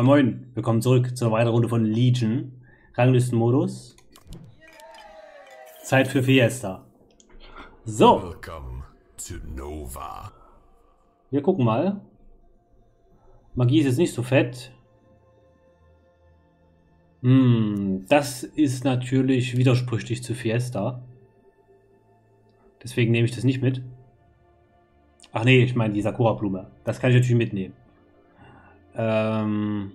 Moin Moin, willkommen zurück zur weiteren Runde von Legion. Ranglistenmodus. Zeit für Fiesta. So. Welcome to Nova. Wir gucken mal. Magie ist jetzt nicht so fett. Hm, das ist natürlich widersprüchlich zu Fiesta. Deswegen nehme ich das nicht mit. Ach nee, ich meine die Sakura-Blume. Das kann ich natürlich mitnehmen. Ähm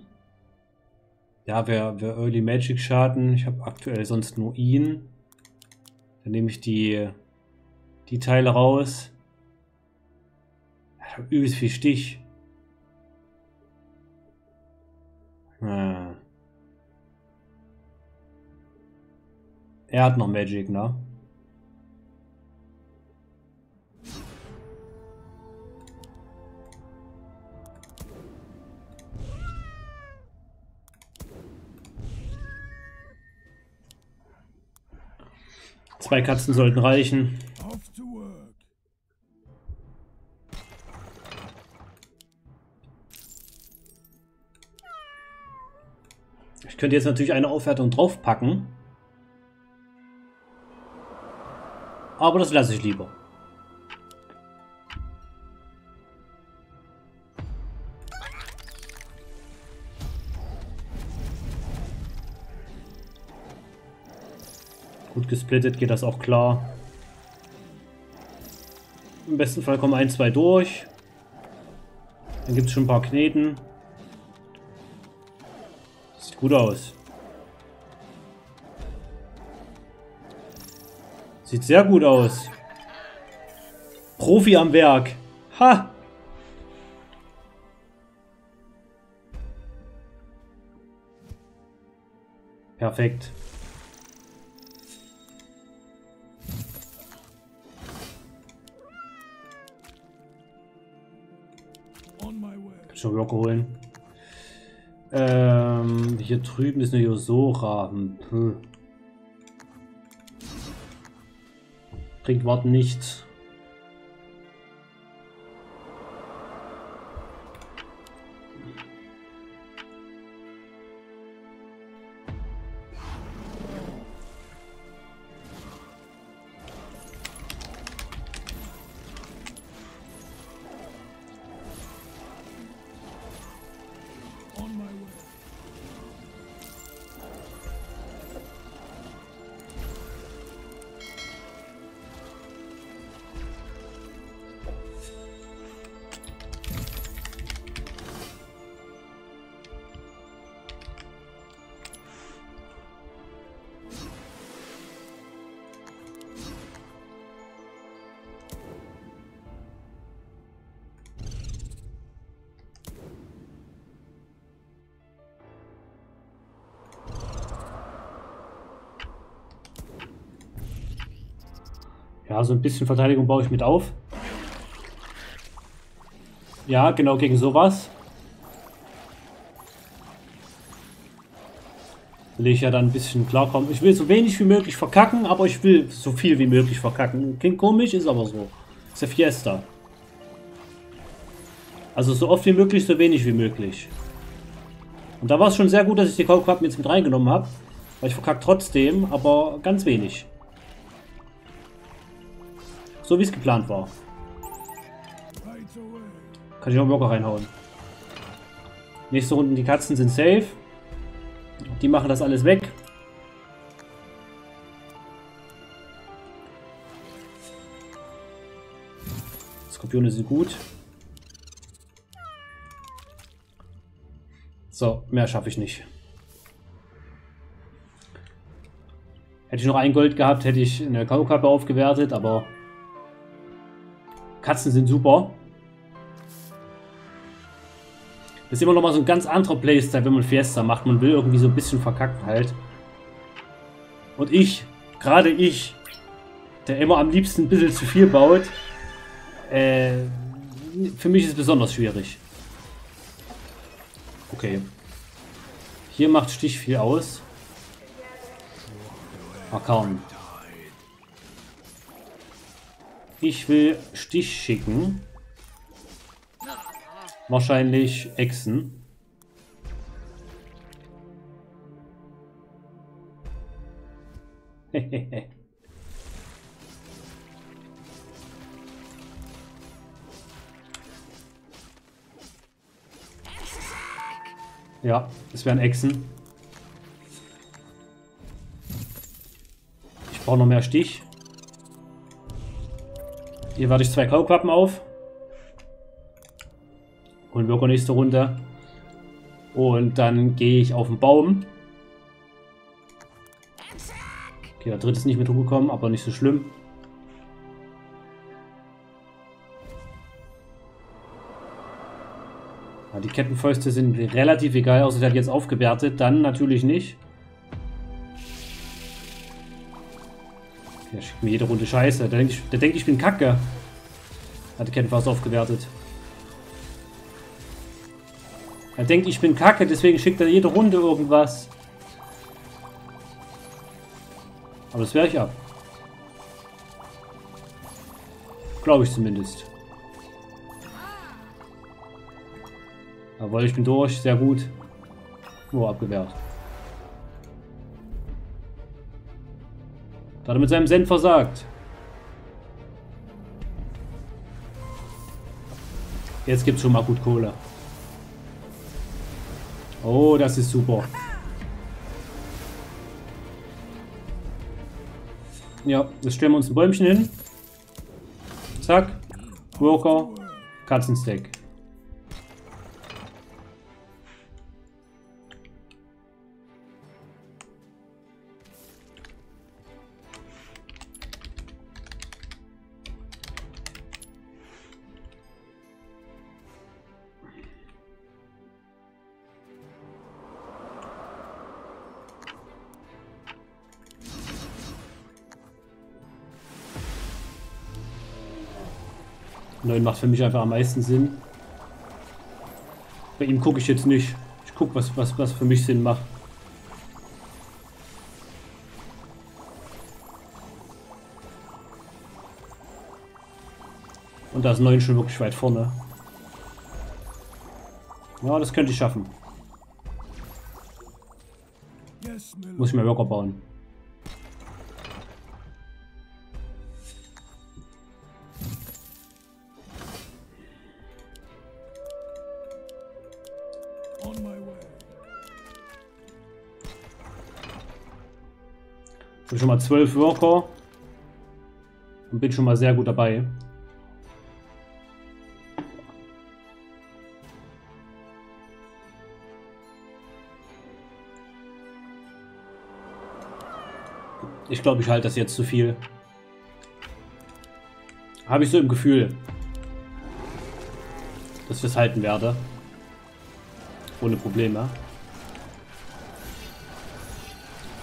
ja, wer, wer Early Magic Schaden. Ich habe aktuell sonst nur ihn. Dann nehme ich die, die Teile raus. Ich habe übelst viel Stich. Hm. Er hat noch Magic, ne? Zwei Katzen sollten reichen. Ich könnte jetzt natürlich eine Aufwertung draufpacken. Aber das lasse ich lieber. Gut gesplittet geht das auch klar. Im besten Fall kommen ein, zwei durch. Dann gibt es schon ein paar Kneten. Sieht gut aus. Sieht sehr gut aus. Profi am Werk. Ha! Perfekt. Schon Rock holen. Ähm, hier drüben ist eine Yosora. Hm. Bringt Warten nichts. Ja, so ein bisschen Verteidigung baue ich mit auf. Ja, genau gegen sowas. Will ich ja dann ein bisschen klarkommen. Ich will so wenig wie möglich verkacken, aber ich will so viel wie möglich verkacken. Klingt komisch, ist aber so. Ist ja Fiesta. Also so oft wie möglich, so wenig wie möglich. Und da war es schon sehr gut, dass ich die Kaulquappen jetzt mit reingenommen habe. Weil ich verkacke trotzdem, aber ganz wenig. So wie es geplant war. Kann ich noch Blocker reinhauen. Nächste Runde, die Katzen sind safe. Die machen das alles weg. Skorpione sind gut. So, mehr schaffe ich nicht. Hätte ich noch ein Gold gehabt, hätte ich eine Kaukappe aufgewertet, aber Katzen sind super. Das ist immer noch mal so ein ganz anderer Playstyle, wenn man Fiesta macht. Man will irgendwie so ein bisschen verkacken halt. Und ich, gerade ich, der immer am liebsten ein bisschen zu viel baut, äh, für mich ist es besonders schwierig. Okay. Hier macht Stich viel aus. Mal kaum. Ich will Stich schicken. Wahrscheinlich Echsen. ja, es wären Echsen. Ich brauche noch mehr Stich. Hier warte ich zwei Kaukwappen auf. Holen wir nächste Runde. Und dann gehe ich auf den Baum. Okay, der dritte ist nicht mit hochgekommen, aber nicht so schlimm. Ja, die Kettenfäuste sind relativ egal, außer der hat jetzt aufgewertet. Dann natürlich nicht. Der schickt mir jede Runde Scheiße. Der denkt, ich, der denkt, ich bin kacke. Hat die Kettenfaust aufgewertet. Er denkt, ich bin kacke, deswegen schickt er jede Runde irgendwas. Aber das wäre ich ab. Glaube ich zumindest. Aber ich bin durch, sehr gut. Nur abgewehrt. Da hat er mit seinem Send versagt. Jetzt gibt es schon mal gut Kohle. Oh, das ist super. Ja, jetzt stellen wir uns ein Bäumchen hin. Zack. Worker. Katzensteak. Neun macht für mich einfach am meisten Sinn. Bei ihm gucke ich jetzt nicht. Ich gucke, was, was, was für mich Sinn macht. Und da ist 9 schon wirklich weit vorne. Ja, das könnte ich schaffen. Muss ich mir Worker bauen. Habe schon mal 12 Worker und bin schon mal sehr gut dabei. Ich glaube, ich halte das jetzt zu viel. Habe ich so im Gefühl, dass ich das halten werde. Ohne Probleme.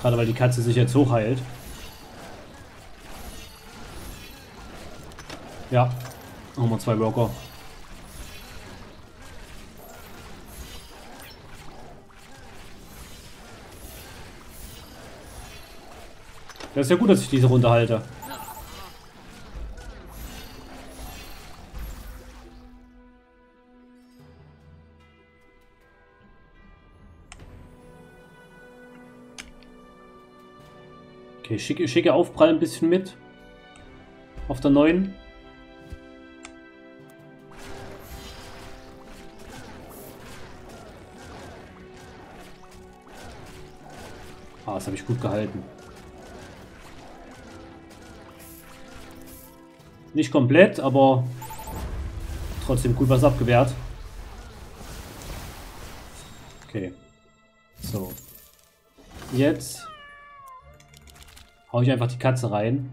Gerade weil die Katze sich jetzt hochheilt. Ja. Nochmal zwei Blocker. Das ist ja gut, dass ich diese Runde halte. Okay, schicke, schicke Aufprall ein bisschen mit. Auf der neuen. Ah, das habe ich gut gehalten. Nicht komplett, aber trotzdem gut was abgewehrt. Okay. So. Jetzt hau ich einfach die Katze rein.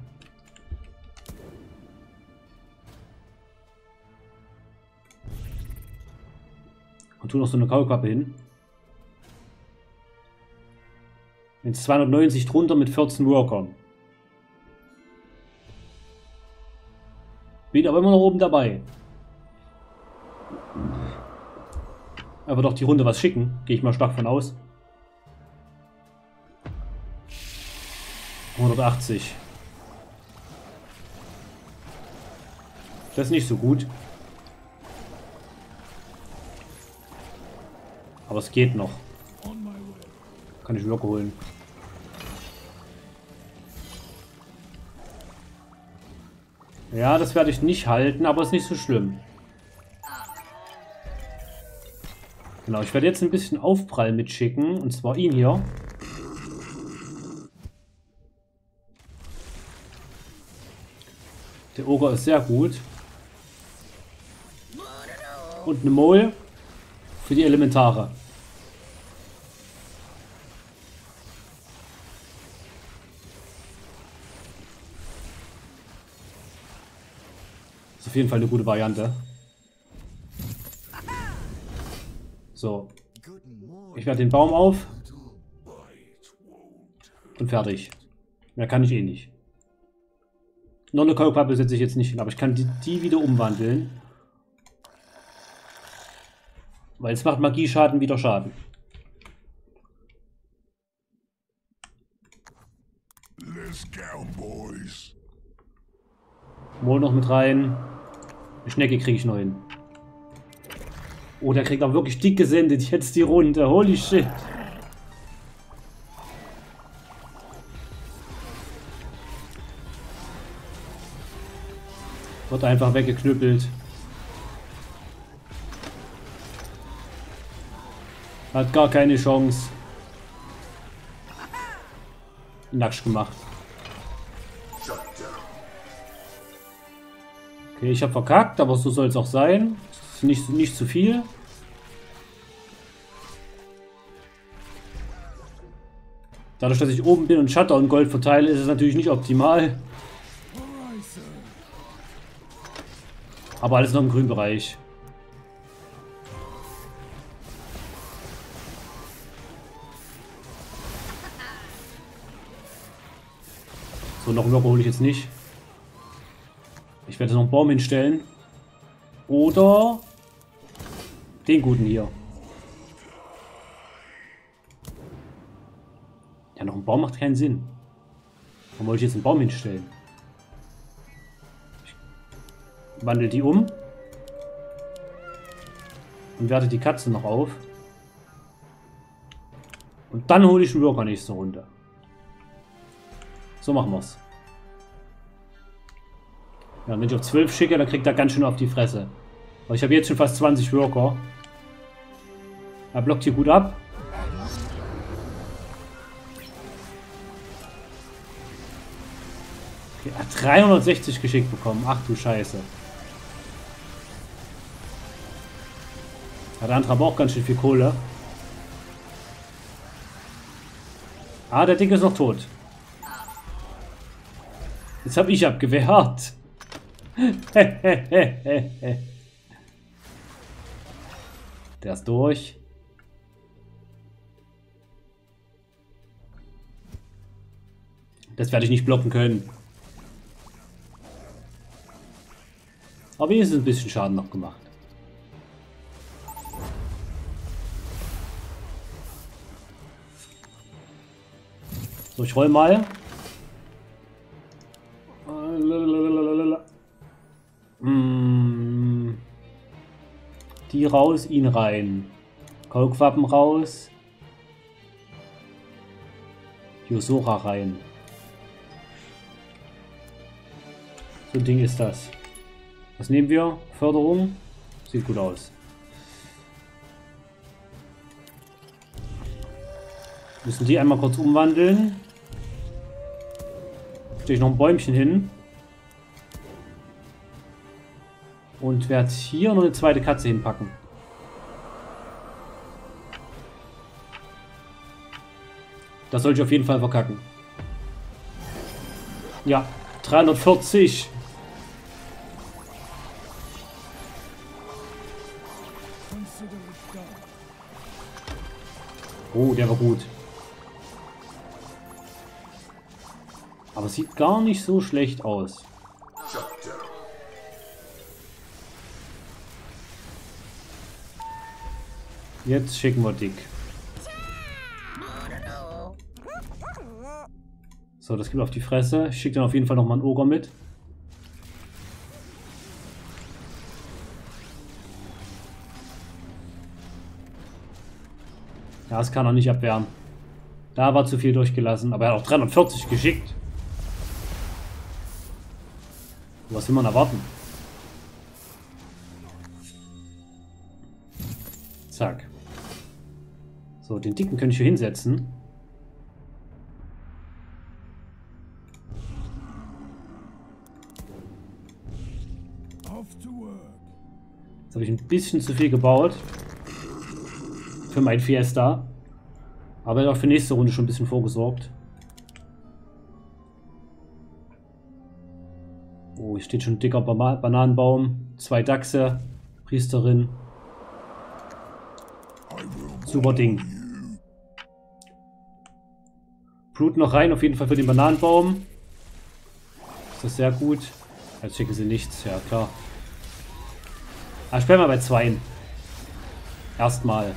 Und tu noch so eine Kaulquappe hin. Jetzt 290 drunter mit 14 Workern. Bin aber immer noch oben dabei. Aber doch die Runde was schicken. Gehe ich mal stark von aus. 180. Das ist nicht so gut. Aber es geht noch. Kann ich locker holen. Ja, das werde ich nicht halten, aber ist nicht so schlimm. Genau, ich werde jetzt ein bisschen Aufprall mitschicken. Und zwar ihn hier. Der Ogre ist sehr gut. Und eine Mole für die Elementare. Ist auf jeden Fall eine gute Variante. So. Ich werde den Baum auf. Und fertig. Mehr kann ich eh nicht. Noch eine Kaulquappe setze ich jetzt nicht hin, aber ich kann die, die wieder umwandeln. Weil es macht Magieschaden wieder Schaden. Let's go, boys. Mol noch mit rein. Die Schnecke kriege ich noch hin. Oh, der kriegt auch wirklich dick gesendet. Jetzt die Runde. Holy shit. Wird einfach weggeknüppelt. Hat gar keine Chance. Nacksch gemacht. Okay, ich habe verkackt, aber so soll es auch sein. Ist nicht, nicht zu viel. Dadurch, dass ich oben bin und Shutter und Gold verteile, ist es natürlich nicht optimal. Aber alles noch im grünen Bereich. So, noch einen Locker hole ich jetzt nicht. Ich werde noch einen Baum hinstellen. Oder den guten hier. Ja, noch ein Baum macht keinen Sinn. Warum wollte ich jetzt einen Baum hinstellen? Wandle die um. Und werte die Katze noch auf. Und dann hole ich einen Worker nächste Runde. So machen wir's. Ja, wenn ich auf 12 schicke, dann kriegt er ganz schön auf die Fresse. Aber ich habe jetzt schon fast 20 Worker. Er blockt hier gut ab. Okay, er hat 360 geschickt bekommen. Ach du Scheiße. Ja, der andere aber auch ganz schön viel Kohle. Ah, der Dicke ist noch tot. Jetzt habe ich abgewehrt. Der ist durch. Das werde ich nicht blocken können. Aber hier ist ein bisschen Schaden noch gemacht. So, ich roll mal. Mm. Die raus, ihn rein. Kaulquappen raus. Yosora rein. So ein Ding ist das. Was nehmen wir? Förderung? Sieht gut aus. Müssen die einmal kurz umwandeln. Stehe ich noch ein Bäumchen hin. Und werde hier noch eine zweite Katze hinpacken. Das soll ich auf jeden Fall verkacken. Ja, 340. Oh, der war gut. Aber sieht gar nicht so schlecht aus. Jetzt schicken wir Dick. So, das gibt auf die Fresse. Ich schicke dann auf jeden Fall nochmal einen Ogre mit. Ja, das kann er nicht abwehren. Da war zu viel durchgelassen, aber er hat auch 340 geschickt. Was will man erwarten? Zack. So, den dicken könnte ich hier hinsetzen. Jetzt habe ich ein bisschen zu viel gebaut. Für mein Fiesta. Aber auch für nächste Runde schon ein bisschen vorgesorgt. Hier steht schon ein dicker Bananenbaum. Zwei Dachse. Priesterin. Super Ding. Blut noch rein, auf jeden Fall für den Bananenbaum. Ist das sehr gut. Jetzt schicken sie nichts, ja klar. Ah, sperren wir bei zwei. Erstmal.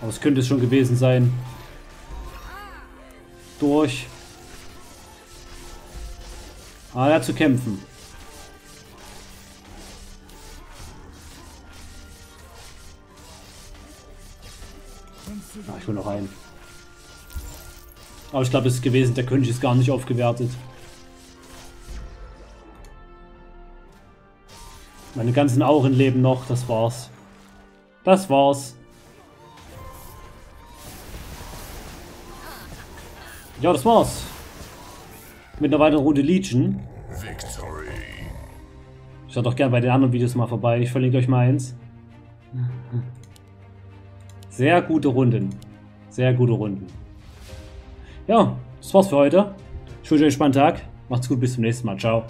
Aber es könnte es schon gewesen sein. Durch. Ah, er hat zu kämpfen. Ah, ich will noch einen. Aber ich glaube, es ist gewesen. Der König ist gar nicht aufgewertet. Meine ganzen Auren leben noch. Das war's. Das war's. Ja, das war's. Mit einer weiteren Runde Legion. victory. Schaut doch gerne bei den anderen Videos mal vorbei. Ich verlinke euch mal eins. Sehr gute Runden. Sehr gute Runden. Ja, das war's für heute. Ich wünsche euch einen spannenden Tag. Macht's gut, bis zum nächsten Mal. Ciao.